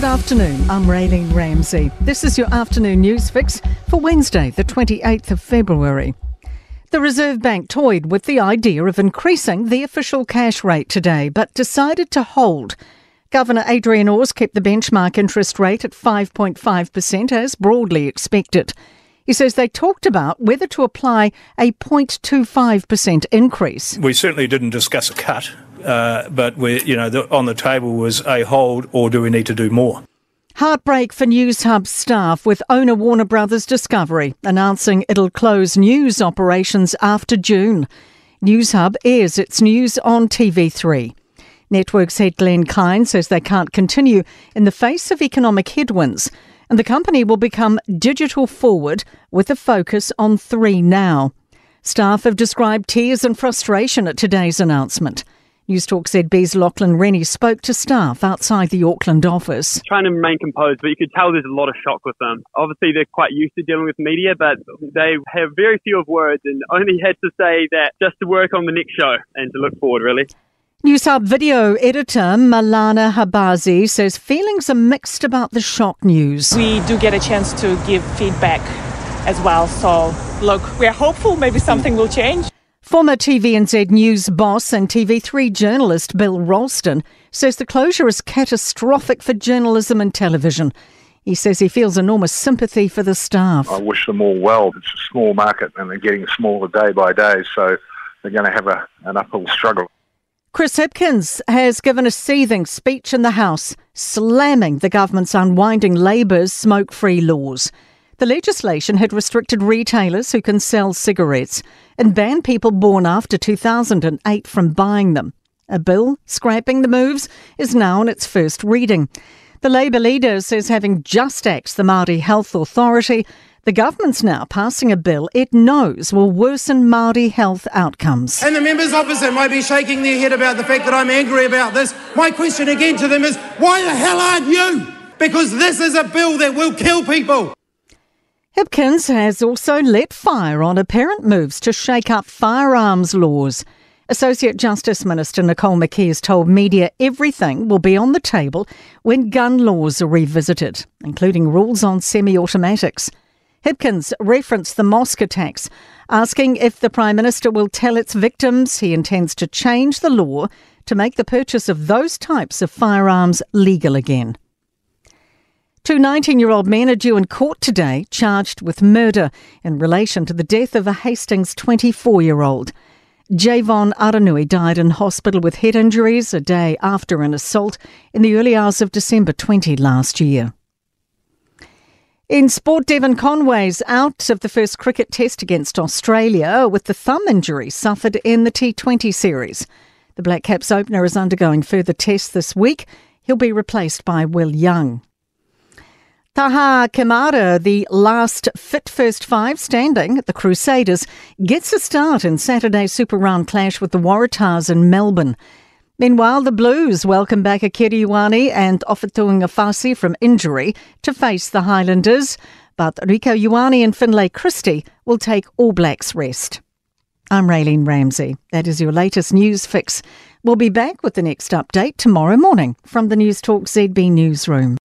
Good afternoon. I'm Raylene Ramsey. This is your afternoon news fix for Wednesday, the 28th of February. The Reserve Bank toyed with the idea of increasing the official cash rate today, but decided to hold. Governor Adrian Orr's kept the benchmark interest rate at 5.5% as broadly expected. He says they talked about whether to apply a 0.25% increase. We certainly didn't discuss a cut, Uh, but we, you know, the, on the table was a hold, or do we need to do more? Heartbreak for Newshub staff with owner Warner Brothers Discovery announcing it'll close news operations after June. Newshub airs its news on TV3. Networks head Glen Kyne says they can't continue in the face of economic headwinds, and the company will become digital forward with a focus on ThreeNow. Staff have described tears and frustration at today's announcement. Newstalk ZB's Lachlan Rennie spoke to staff outside the Auckland office. Trying to remain composed, but you could tell there's a lot of shock with them. Obviously, they're quite used to dealing with media, but they have very few of words and only had to say that just to work on the next show and to look forward, really. News Newshub video editor Malana Habazi says feelings are mixed about the shock news. We do get a chance to give feedback as well. So, look, we're hopeful maybe something will change. Former TVNZ News boss and TV3 journalist Bill Ralston says the closure is catastrophic for journalism and television. He says he feels enormous sympathy for the staff. I wish them all well. It's a small market and they're getting smaller day by day, so they're going to have a, an uphill struggle. Chris Hipkins has given a seething speech in the House, slamming the government's unwinding Labour's smoke free laws. The legislation had restricted retailers who can sell cigarettes and banned people born after 2008 from buying them. A bill scrapping the moves is now in its first reading. The Labour leader says having just axed the Māori Health Authority, the government's now passing a bill it knows will worsen Māori health outcomes. And the members opposite might be shaking their head about the fact that I'm angry about this. My question again to them is why the hell aren't you? Because this is a bill that will kill people. Hipkins has also lit fire on apparent moves to shake up firearms laws. Associate Justice Minister Nicole McKee has told media everything will be on the table when gun laws are revisited, including rules on semi automatics. Hipkins referenced the mosque attacks, asking if the Prime Minister will tell its victims he intends to change the law to make the purchase of those types of firearms legal again. Two 19 year old men are due in court today, charged with murder in relation to the death of a Hastings 24 year old. Javon Aranui died in hospital with head injuries a day after an assault in the early hours of December 20 last year. In sport, Devon Conway's out of the first cricket test against Australia with the thumb injury suffered in the T20 series. The Black Caps opener is undergoing further tests this week. He'll be replaced by Will Young. Taha Kemara, the last fit first five standing at the Crusaders, gets a start in Saturday's Super Round clash with the Waratahs in Melbourne. Meanwhile, the Blues welcome back Akira Ioane and Ofa Tu'ungafasi from injury to face the Highlanders, but Rieko Ioane and Finlay Christie will take All Blacks rest. I'm Raylene Ramsey. That is your latest news fix. We'll be back with the next update tomorrow morning from the Newstalk ZB newsroom.